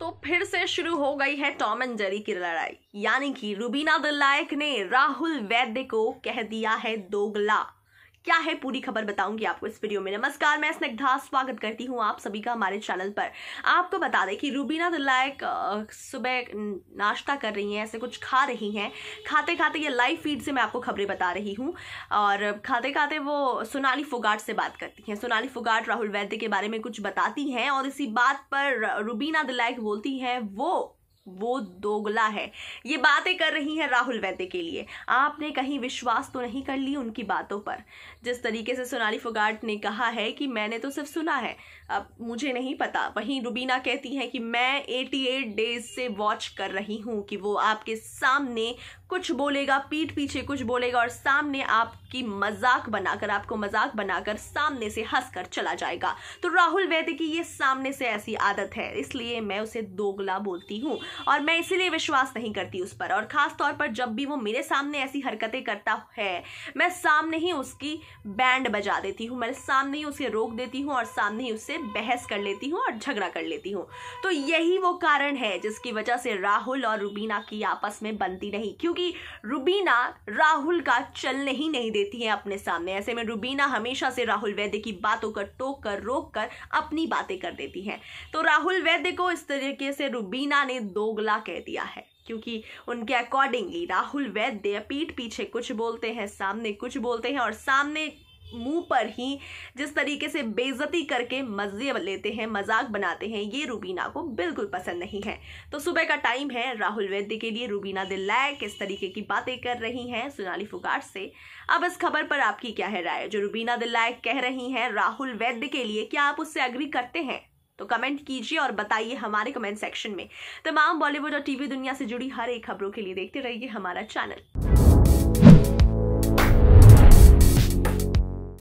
तो फिर से शुरू हो गई है टॉम एंड जेरी की लड़ाई। यानी कि रुबीना दिल्लायक ने राहुल वैद्य को कह दिया है दोगला। क्या है पूरी खबर बताऊँगी आपको इस वीडियो में। नमस्कार, मैं स्निग्धा, स्वागत करती हूँ आप सभी का हमारे चैनल पर। आपको बता दें कि रूबीना दिल्लायक सुबह नाश्ता कर रही हैं, ऐसे कुछ खा रही हैं। खाते खाते ये लाइव फ़ीड से मैं आपको खबरें बता रही हूँ और खाते खाते वो सोनाली फुगाट से बात करती हैं। सोनाली फुगाट राहुल वैद्य के बारे में कुछ बताती हैं और इसी बात पर रूबीना दिल्लायक बोलती हैं, वो वो दोगला है। ये बातें कर रही हैं राहुल वैद्य के लिए। आपने कहीं विश्वास तो नहीं कर ली उनकी बातों पर? जिस तरीके से सोनाली फोगाट ने कहा है कि मैंने तो सिर्फ़ सुना है, अब मुझे नहीं पता। वहीं रुबीना कहती हैं कि मैं 88 डेज़ से वॉच कर रही हूँ कि वो आपके सामने कुछ बोलेगा, पीठ पीछे कुछ बोलेगा और सामने आपकी मज़ाक बनाकर, आपको मज़ाक बनाकर सामने से हंस कर चला जाएगा। तो राहुल वैद्य की ये सामने से ऐसी आदत है, इसलिए मैं उसे दोगला बोलती हूँ। और मैं इसीलिए विश्वास नहीं करती उस पर। और ख़ास तौर पर जब भी वो मेरे सामने ऐसी हरकतें करता है, मैं सामने ही उसकी बैंड बजा देती हूँ। मैं सामने ही उसे रोक देती हूँ और सामने ही उससे बहस कर लेती हूँ और झगड़ा कर लेती हूँ। तो यही वो कारण है जिसकी वजह से राहुल और रुबीना की आपस में बनती नहीं क्योंकि रुबीना राहुल का चलने ही नहीं देती है अपने सामने। ऐसे में रुबीना हमेशा से राहुल वैद्य की बातों कर टोक कर, रोक कर अपनी बातें कर देती है। तो राहुल वैद्य को इस तरीके से रुबीना ने दोगला कह दिया है, क्योंकि उनके अकॉर्डिंगली राहुल वैद्य पीठ पीछे कुछ बोलते हैं, सामने कुछ बोलते हैं और सामने मुँह पर ही जिस तरीके से बेइज्जती करके मज़े लेते हैं, मज़ाक बनाते हैं, ये रूबीना को बिल्कुल पसंद नहीं है। तो सुबह का टाइम है, राहुल वैद्य के लिए रूबीना दिल्लाय किस तरीके की बातें कर रही हैं, सोनाली फुगाट से। अब इस खबर पर आपकी क्या है राय? जो रूबीना दिल्लाय कह रही हैं, राहुल वैद्य के लिए क्या आप उससे अग्री करते हैं? तो कमेंट कीजिए और बताइए हमारे कमेंट सेक्शन में। तमाम बॉलीवुड और टीवी दुनिया से जुड़ी हर एक खबरों के लिए देखते रहिए हमारा चैनल